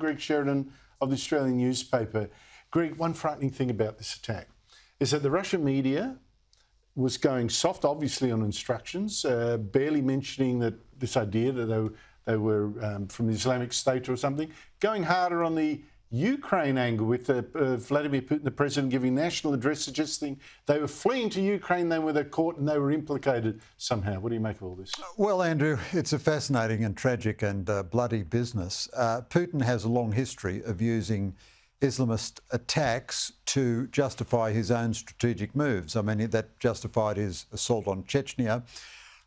Greg Sheridan of the Australian newspaper. Greg, one frightening thing about this attack is that the Russian media was going soft, obviously, on instructions, uh, barely mentioning that this idea that they were, they were um, from the Islamic State or something, going harder on the Ukraine angle with uh, uh, Vladimir Putin, the president, giving national address suggesting they were fleeing to Ukraine, they were caught and they were implicated somehow. What do you make of all this? Well, Andrew, it's a fascinating and tragic and uh, bloody business. Uh, Putin has a long history of using Islamist attacks to justify his own strategic moves. I mean, that justified his assault on Chechnya.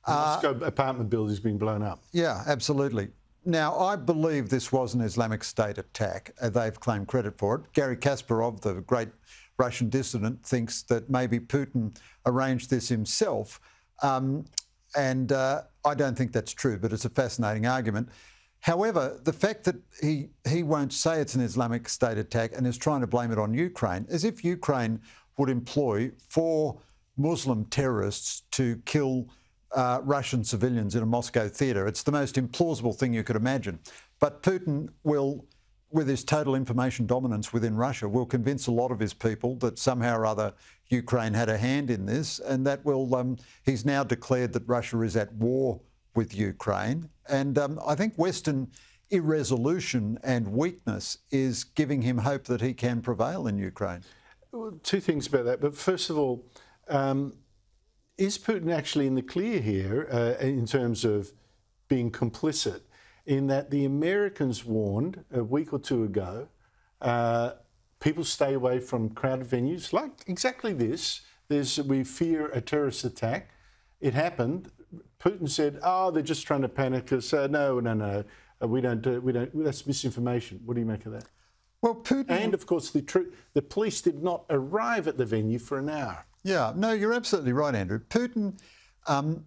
The Moscow apartment building's been blown up. Yeah, absolutely. Now, I believe this was an Islamic State attack. Uh, they've claimed credit for it. Garry Kasparov, the great Russian dissident, thinks that maybe Putin arranged this himself. Um, and uh, I don't think that's true, but it's a fascinating argument. However, the fact that he, he won't say it's an Islamic State attack and is trying to blame it on Ukraine, as if Ukraine would employ four Muslim terrorists to kill uh, Russian civilians in a Moscow theatre. It's the most implausible thing you could imagine. But Putin will, with his total information dominance within Russia, will convince a lot of his people that somehow or other Ukraine had a hand in this, and that will. Um, he's now declared that Russia is at war with Ukraine, and um, I think Western irresolution and weakness is giving him hope that he can prevail in Ukraine. Well, two things about that, but first of all. Um, is Putin actually in the clear here uh, in terms of being complicit? In that the Americans warned a week or two ago, uh, people stay away from crowded venues like exactly this. There's we fear a terrorist attack. It happened. Putin said, "Oh, they're just trying to panic us." Uh, no, no, no. Uh, we don't. we don't. That's misinformation. What do you make of that? Well, Putin. And of course, the, the police did not arrive at the venue for an hour. Yeah, no, you're absolutely right, Andrew. Putin um,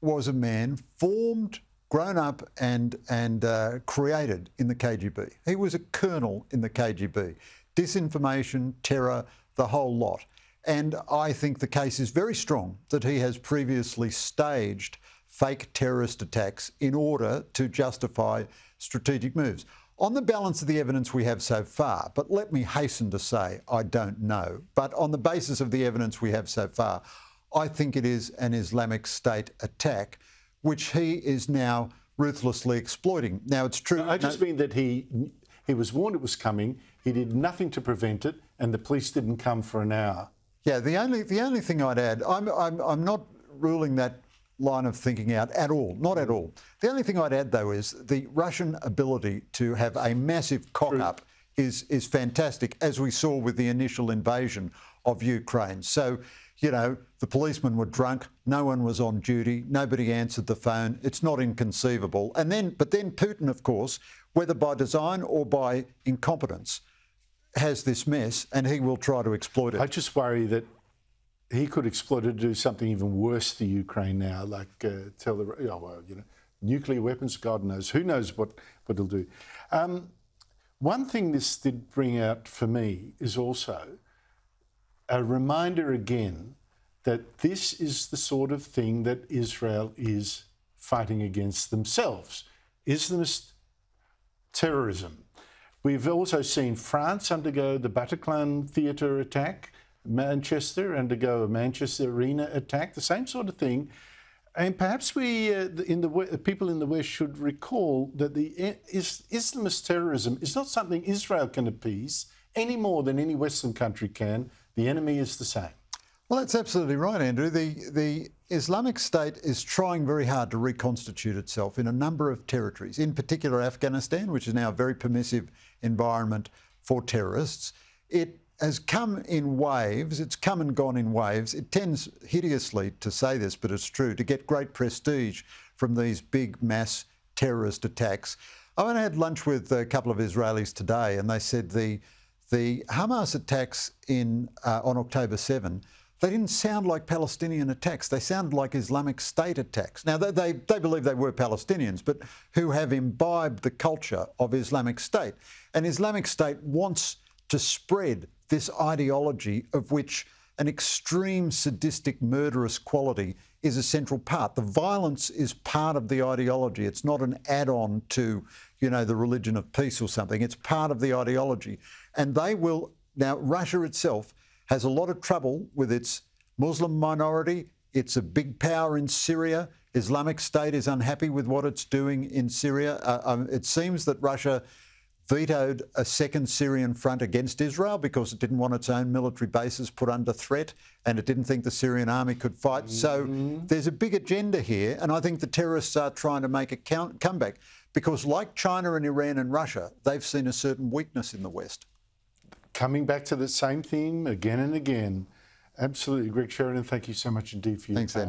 was a man formed, grown up, and and uh, created in the KGB. He was a colonel in the KGB. Disinformation, terror, the whole lot. And I think the case is very strong that he has previously staged fake terrorist attacks in order to justify strategic moves on the balance of the evidence we have so far, but let me hasten to say I don't know, but on the basis of the evidence we have so far, I think it is an Islamic State attack, which he is now ruthlessly exploiting. Now, it's true. I just no, mean that he he was warned it was coming. He did nothing to prevent it, and the police didn't come for an hour. Yeah, the only the only thing I'd add, I'm I'm, I'm not ruling that line of thinking out at all, not at mm. all. The only thing I'd add, though, is the Russian ability to have a massive cock up is, is fantastic, as we saw with the initial invasion of Ukraine. So, you know, the policemen were drunk, no one was on duty, nobody answered the phone. It's not inconceivable. And then, but then Putin, of course, whether by design or by incompetence, has this mess and he will try to exploit it. I just worry that he could exploit it to do something even worse to Ukraine now, like uh, tell the oh, well, you know, nuclear weapons. God knows who knows what what he'll do. Um, one thing this did bring out for me is also a reminder again that this is the sort of thing that Israel is fighting against themselves Islamist terrorism. We've also seen France undergo the Bataclan theatre attack. Manchester undergo a Manchester Arena attack, the same sort of thing. And perhaps we, uh, in the people in the West, should recall that the is, Islamist terrorism is not something Israel can appease any more than any Western country can. The enemy is the same. Well, that's absolutely right, Andrew. The the Islamic State is trying very hard to reconstitute itself in a number of territories, in particular Afghanistan, which is now a very permissive environment for terrorists. It has come in waves. It's come and gone in waves. It tends hideously to say this, but it's true, to get great prestige from these big mass terrorist attacks. I went and had lunch with a couple of Israelis today, and they said the the Hamas attacks in uh, on October 7 they didn't sound like Palestinian attacks. They sounded like Islamic State attacks. Now, they, they, they, believe they were Palestinians, but who have imbibed the culture of Islamic State. And Islamic State wants to spread this ideology of which an extreme sadistic murderous quality is a central part. The violence is part of the ideology. It's not an add-on to, you know, the religion of peace or something. It's part of the ideology. And they will now Russia itself has a lot of trouble with its Muslim minority. It's a big power in Syria. Islamic State is unhappy with what it's doing in Syria. Uh, um, it seems that Russia vetoed a second Syrian front against Israel because it didn't want its own military bases put under threat and it didn't think the Syrian army could fight. Mm -hmm. So mm-hmm. there's a big agenda here, and I think the terrorists are trying to make a count, comeback because, like China and Iran and Russia, they've seen a certain weakness in the West. Coming back to the same theme again and again. Absolutely. Greg Sheridan, thank you so much indeed for your Thanks, time. Andrew.